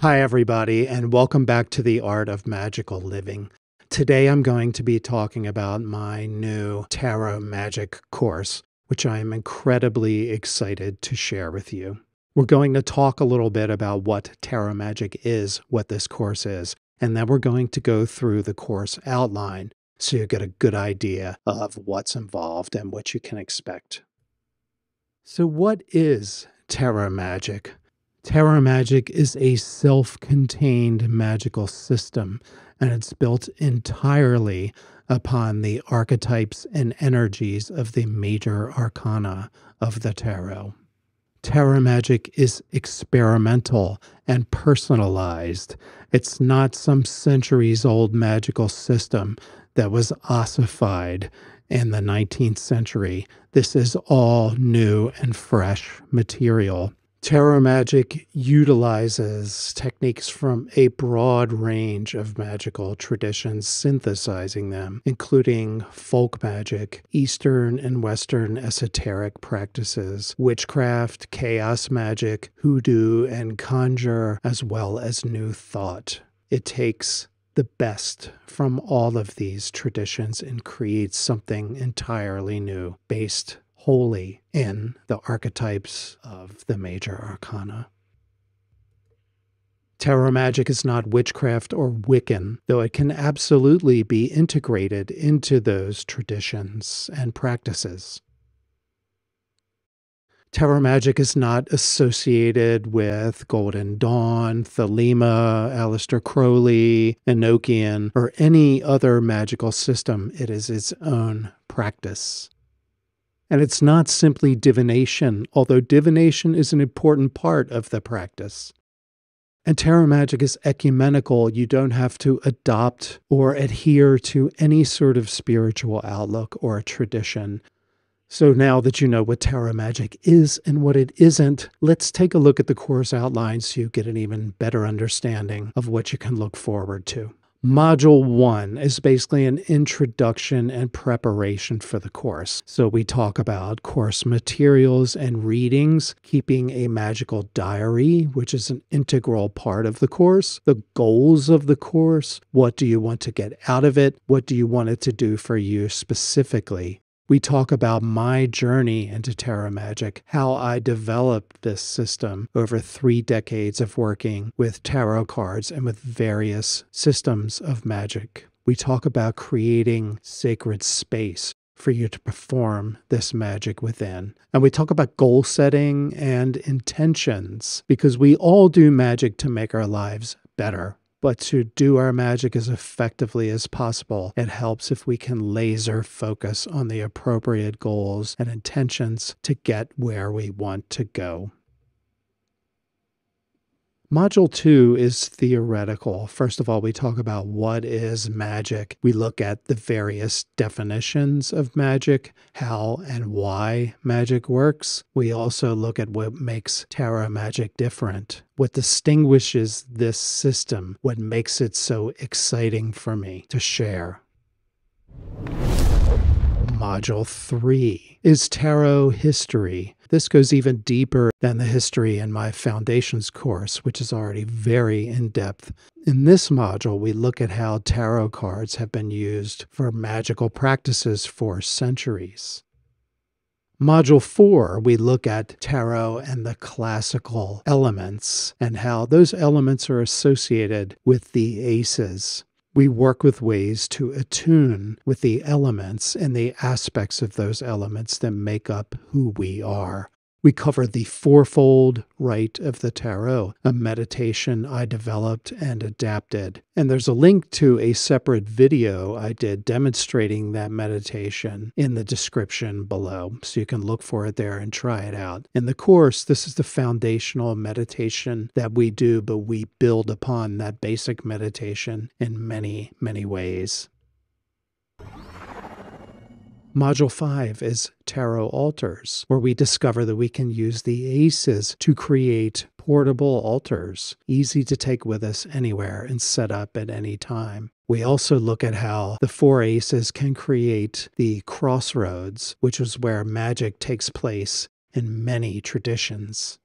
Hi, everybody, and welcome back to the Art of Magical Living. Today I'm going to be talking about my new Tarot Magic course, which I am incredibly excited to share with you. We're going to talk a little bit about what Tarot Magic is, what this course is, and then we're going to go through the course outline so you get a good idea of what's involved and what you can expect. So, what is Tarot Magic? Tarot Magic is a self contained magical system, and it's built entirely upon the archetypes and energies of the major arcana of the tarot. Tarot Magic is experimental and personalized. It's not some centuries old magical system that was ossified in the 19th century. This is all new and fresh material. Tarot magic utilizes techniques from a broad range of magical traditions, synthesizing them, including folk magic, Eastern and Western esoteric practices, witchcraft, chaos magic, hoodoo, and conjure, as well as new thought. It takes the best from all of these traditions and creates something entirely new based wholly in the archetypes of the major arcana. Tarot magic is not witchcraft or Wiccan, though it can absolutely be integrated into those traditions and practices. Tarot magic is not associated with Golden Dawn, Thelema, Aleister Crowley, Enochian, or any other magical system. It is its own practice. And it's not simply divination, although divination is an important part of the practice. And tarot magic is ecumenical. You don't have to adopt or adhere to any sort of spiritual outlook or tradition. So now that you know what tarot magic is and what it isn't, let's take a look at the course outline so you get an even better understanding of what you can look forward to. Module one is basically an introduction and preparation for the course. So, we talk about course materials and readings, keeping a magical diary, which is an integral part of the course, the goals of the course, what do you want to get out of it, what do you want it to do for you specifically, we talk about my journey into tarot magic, how I developed this system over three decades of working with tarot cards and with various systems of magic. We talk about creating sacred space for you to perform this magic within. And we talk about goal setting and intentions because we all do magic to make our lives better but to do our magic as effectively as possible, it helps if we can laser focus on the appropriate goals and intentions to get where we want to go. Module two is theoretical. First of all, we talk about what is magic. We look at the various definitions of magic, how and why magic works. We also look at what makes tarot magic different, what distinguishes this system, what makes it so exciting for me to share. Module 3 is Tarot History. This goes even deeper than the history in my Foundations course, which is already very in depth. In this module, we look at how tarot cards have been used for magical practices for centuries. Module 4, we look at tarot and the classical elements and how those elements are associated with the aces we work with ways to attune with the elements and the aspects of those elements that make up who we are. We cover the fourfold rite of the tarot, a meditation I developed and adapted. And there's a link to a separate video I did demonstrating that meditation in the description below. So you can look for it there and try it out. In the course, this is the foundational meditation that we do, but we build upon that basic meditation in many, many ways. Module 5 is Tarot Altars, where we discover that we can use the aces to create portable altars, easy to take with us anywhere and set up at any time. We also look at how the four aces can create the crossroads, which is where magic takes place in many traditions.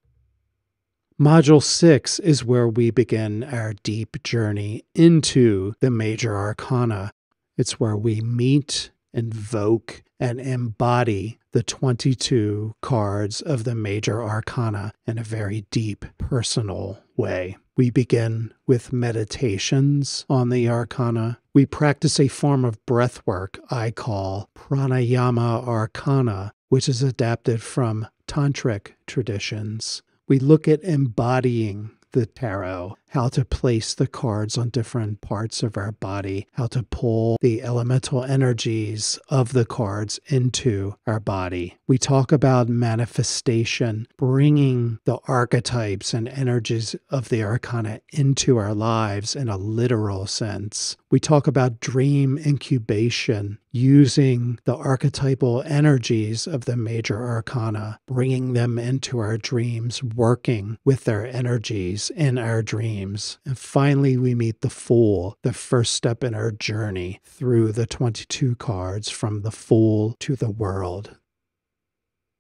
Module 6 is where we begin our deep journey into the major arcana. It's where we meet, invoke, and embody the 22 cards of the major arcana in a very deep, personal way. We begin with meditations on the arcana. We practice a form of breath work I call pranayama arcana, which is adapted from tantric traditions. We look at embodying the tarot, how to place the cards on different parts of our body, how to pull the elemental energies of the cards into our body. We talk about manifestation, bringing the archetypes and energies of the arcana into our lives in a literal sense. We talk about dream incubation, using the archetypal energies of the major arcana, bringing them into our dreams, working with their energies in our dreams And finally, we meet the Fool, the first step in our journey through the 22 cards from the Fool to the world.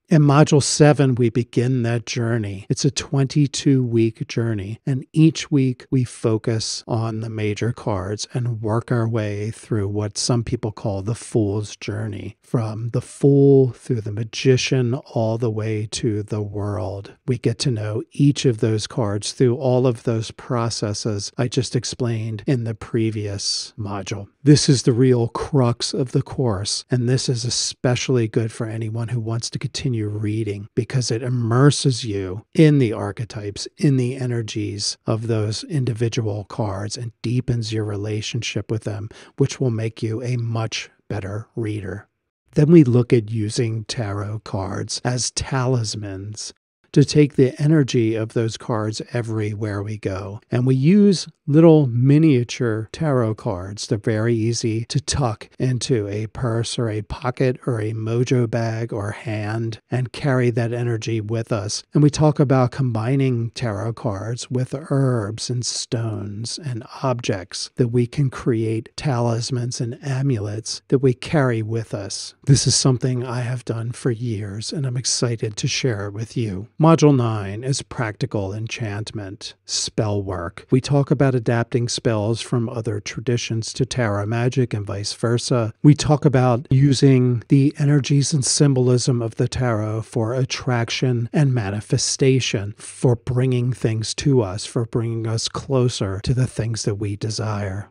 In Module 7, we begin that journey. It's a 22 week journey, and each week we focus on the major cards and work our way through what some people call the Fool's Journey from the Fool through the Magician all the way to the World. We get to know each of those cards through all of those processes I just explained in the previous module. This is the real crux of the course, and this is especially good for anyone who wants to continue reading because it immerses you in the archetypes, in the energies of those individual cards, and deepens your relationship with them, which will make you a much better reader. Then we look at using tarot cards as talismans to take the energy of those cards everywhere we go. And we use little miniature tarot cards. They're very easy to tuck into a purse or a pocket or a mojo bag or hand and carry that energy with us. And we talk about combining tarot cards with herbs and stones and objects that we can create talismans and amulets that we carry with us. This is something I have done for years and I'm excited to share it with you. Module 9 is practical enchantment, spell work. We talk about adapting spells from other traditions to tarot magic and vice versa. We talk about using the energies and symbolism of the tarot for attraction and manifestation, for bringing things to us, for bringing us closer to the things that we desire.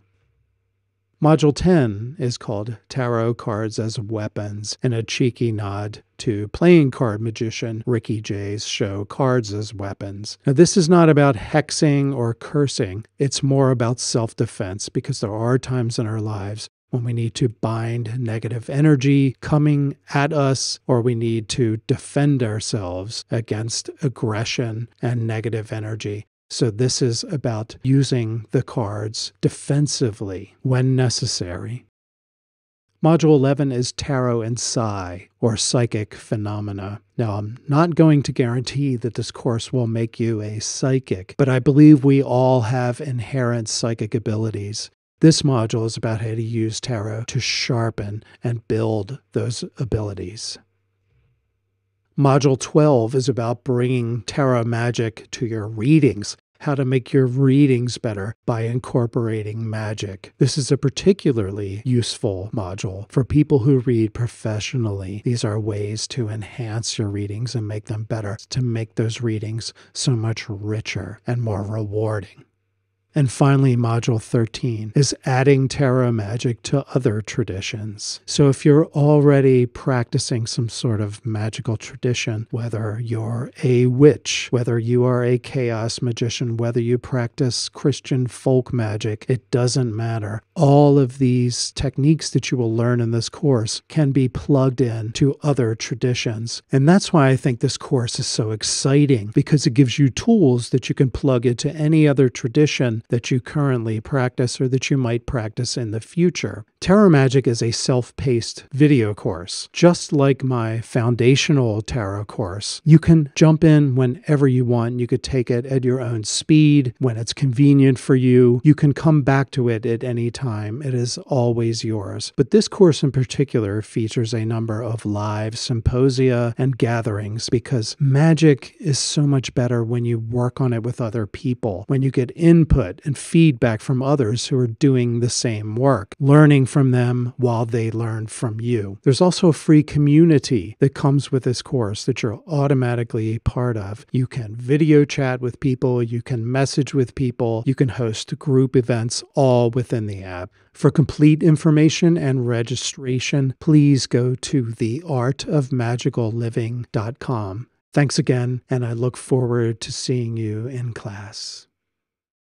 Module 10 is called Tarot Cards as Weapons, and a cheeky nod to playing card magician Ricky Jay's show Cards as Weapons. Now, this is not about hexing or cursing, it's more about self defense because there are times in our lives when we need to bind negative energy coming at us, or we need to defend ourselves against aggression and negative energy. So, this is about using the cards defensively when necessary. Module 11 is Tarot and Psi, or Psychic Phenomena. Now, I'm not going to guarantee that this course will make you a psychic, but I believe we all have inherent psychic abilities. This module is about how to use tarot to sharpen and build those abilities. Module 12 is about bringing tarot magic to your readings how to make your readings better by incorporating magic. This is a particularly useful module for people who read professionally. These are ways to enhance your readings and make them better, to make those readings so much richer and more rewarding. And finally, Module 13 is adding tarot magic to other traditions. So if you're already practicing some sort of magical tradition, whether you're a witch, whether you are a chaos magician, whether you practice Christian folk magic, it doesn't matter. All of these techniques that you will learn in this course can be plugged in to other traditions. And that's why I think this course is so exciting because it gives you tools that you can plug into any other tradition that you currently practice or that you might practice in the future. Tarot Magic is a self paced video course. Just like my foundational tarot course, you can jump in whenever you want. You could take it at your own speed when it's convenient for you. You can come back to it at any time. It is always yours. But this course in particular features a number of live symposia and gatherings because magic is so much better when you work on it with other people, when you get input and feedback from others who are doing the same work, learning from them while they learn from you. There's also a free community that comes with this course that you're automatically a part of. You can video chat with people, you can message with people, you can host group events all within the app. For complete information and registration, please go to theartofmagicalliving.com. Thanks again, and I look forward to seeing you in class.